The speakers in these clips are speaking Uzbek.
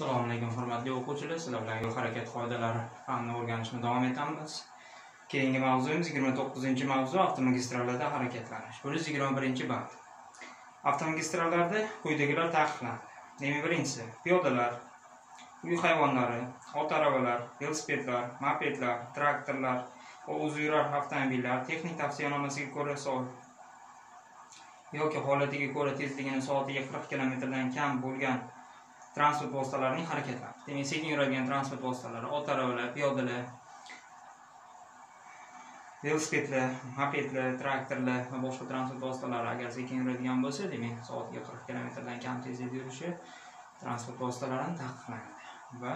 Assalomu alaykum hurmatli o'quvchilar. Sizlar bilan yo'l harakat qoidalari fanini o'rganishni davom etamiz. Keyingi mavzuyimiz 29-mavzu avtomagistrallarda harakatlanish. 121-band. Avtomagistrallarda quyidagilar taqiqlandi. Demak, birinchisi piyodalar, uy hayvonlari, ot aravalar, velosipedlar, mopedlar, traktorlar va o'ziyurar avtomobillar texnik tavsiyanomasiga ko'ra yoki holatiga ko'ra tezligini soatiga 40 kilometrdan kam bo'lgan transport vositalarining harakatlanishi demak sekin yuradigan transport vositalari ot aravalar piyodalar velosipedlar mopedlar traktorlar va boshqa transport vositalari agar sekin yuradigan bo'lsa demak soatiga qirq kilometrdan kam tezlikda yurishi transport vositalarini taqiqlanadi va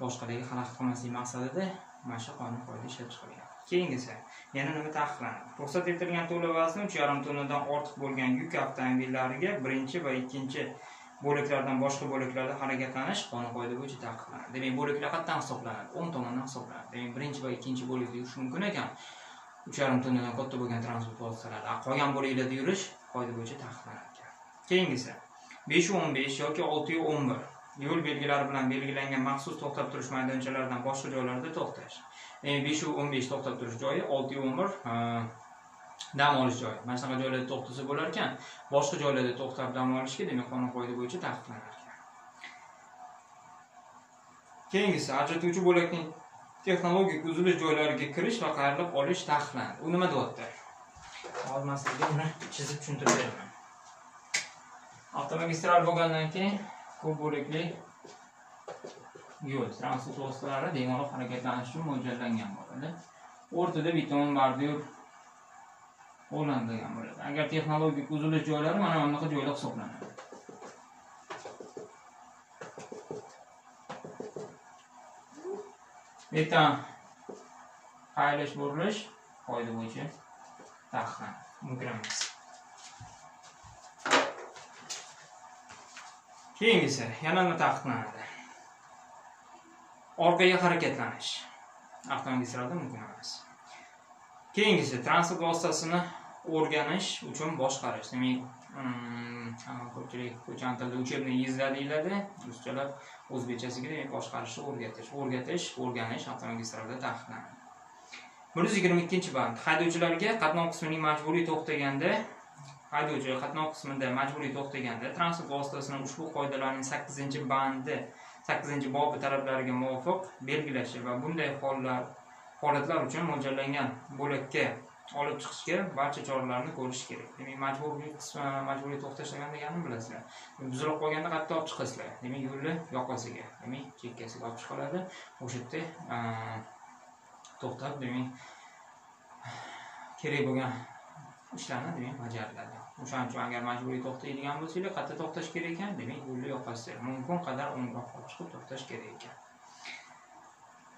boshqalarga xalaqit qilmaslik maqsadida mana shu qonun qoida ishlab chiqilgan. Keyingisi yana nima taqiqlanadi? Ruxsat etilgan to'lov vazni uch yarim tonnadan ortiq bo'lgan yuk avtomobillariga birinchi va ikkinchi bo'laklardan boshqa bo'laklarda harakatlanish qonun qoida bo'yicha taqiqlanadi demak bo'laklar qayerdan hisoblanadi o'ng tomondan hisoblanadi. Demak birinchi va ikkinchi bo'lakda yurish mumkin ekan. Uch yarim tonnadan katta bo'lgan transport vositalarida qolgan bo'laklarda yurish qoida bo'yicha taqiqlanadi ekan. Keyingisi besh yu o'n besh yoki olti yu o'n bir yo'l belgilari bilan belgilangan maxsus to'xtab turish maydonchalaridan boshqa joylarda to'xtash. Demak besh yu o'n besh to'xtab turish joyi olti yu o'n bir dam olish joyi. Mana shunaqa joylarda to'xtasa bo'lar ekan boshqa joylarda to'xtab dam olishga demak qonun qoida bo'yicha taqiqlanar ekan keyingisi ajratuvchi bo'lakning texnologik uzilish joylariga kirish va qayrilib olish taqiqlandi. U nima deyapti hozir man sizga uni chizib tushuntirib beraman avtomagistral bo'lgandan keyin ko'p bo'lakli yo'l transport vositalari bemalol harakatlanish uchun mo'ljallangan bo'ladi. O'rtada beton bordyur o'rnatilgan bo'ladi. Agar texnologik uzilish joylari mana bunaqa joylar hisoblanadi. Bitta qaylish burilish qoida bo'yicha taqiqlanadi mumkin emas keyingisi yana nima taqiqlanadi? Orqaga harakatlanish. Avtomagistralda mumkin emas. Keyingisi transport vositasini o'rganish uchun boshqarish. Demak mm, ko'pchilik ko'chan tilida учебный езда deyiladi ruschalab o'zbekchasiga demak boshqarishni o'rgatish o'rgatish o'rganish avtomagistralda taqiqlanadi. bir yuz yigirma ikkinchi band. Haydovchilarga qatnov qismining majburiy to'xtaganda haydovchi qatnov qismida majburiy to'xtaganda transport vositasini ushbu qoidalarning sakkizinchi bandi sakkizinchi bobi talablariga muvofiq belgilashi va bunday hollar holatlar uchun mo'ljallangan bo'lakka olib chiqishga barcha choralarni ko'rish kerak. Demak majburiy majburiy to'xtashlagan degani deganini bilasizlar. Buzilib qolganda qayerda olib chiqasizlar. Demak yo'lni yoqasiga demak chekkasiga olib chiqiladi. O'sha yerda to'xtab demak kerak bo'lgan ishlarni demak bajariladi. O'shaning uchun agar majburiy to'xtaydigan bo'lsanglar qayerda to'xtash kerak ekan? Demak yo'lni yoqasida mumkin qadar o'ngroq olib chiqib to'xtash kerak ekan.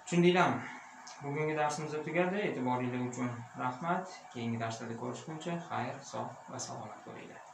Tushundinglarmi bugungi darsimiz tugadi e'tiboringiz uchun rahmat. Keyingi darslarda ko'rishguncha xayr sog' va salomat bo'linglar.